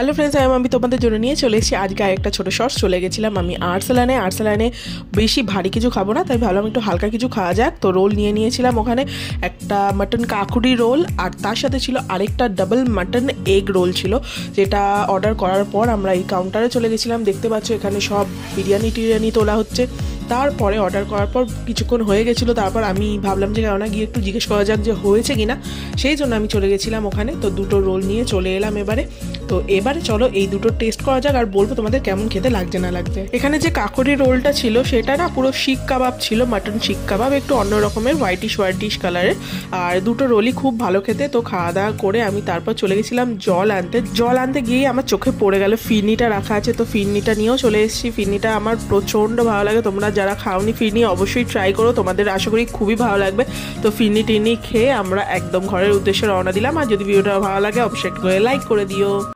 Hello friends আমি আমি তোমাদের জন্য নিয়ে চলে এসেছি। আজকে আরেকটা ছোটো শর্টস চলে গেছিলাম আমি আর্সেলানে আর্সেলানে বেশি ভারী কিছু খাব না, তাই ভাবলাম একটু হালকা কিছু খাওয়া যাক। তো রোল নিয়ে নিয়েছিলাম ওখানে একটা মাটন কাকুরি রোল আর তার সাথে ছিল আরেকটা ডাবল মাটন এগ রোল ছিল, যেটা অর্ডার করার পর আমরা এই কাউন্টারে চলে গেছিলাম। দেখতে পাচ্ছ এখানে সব বিরিয়ানি টিরিয়ানি তোলা হচ্ছে। তারপরে অর্ডার করার পর কিছুক্ষণ হয়ে গেছিল, তারপর আমি ভাবলাম যে, কেননা গিয়ে একটু জিজ্ঞেস করা যাক যে হয়েছে কিনা। সেই জন্য আমি চলে গেছিলাম ওখানে, তো দুটো রোল নিয়ে চলে এলাম এবারে। তো এবারে চলো, এই দুটো টেস্ট করা যাক, আর বলব তোমাদের কেমন খেতে লাগছে না লাগছে। এখানে যে কাকড়ি রোলটা ছিল, সেটা না পুরো শিক কাবাব ছিল মাটন শিক কাবাব, একটু অন্য রকমের হোয়াইটিশ হোয়াইটিশ কালারের আর দুটো রোলই খুব ভালো খেতে, তো খাওয়া দাওয়া করে আমি তারপর চলে গেছিলাম জল আনতে। জল আনতে গিয়ে আমার চোখে পড়ে গেল, ফিরনিটা রাখা আছে, তো ফিরনিটা নিয়েও চলে এসেছি। ফিরনিটা আমার প্রচণ্ড ভালো লাগে, তোমরা যারা খাওনি ফিরনি অবশ্যই ট্রাই করো। তোমাদের আশা করি খুবই ভালো লাগবে। তো ফিরনি টিরনি খেয়ে আমরা একদম ঘরের উদ্দেশ্যে রওনা দিলাম। আর যদি ভিডিওটা ভালো লাগে, অবশ্যই করে লাইক করে দিও।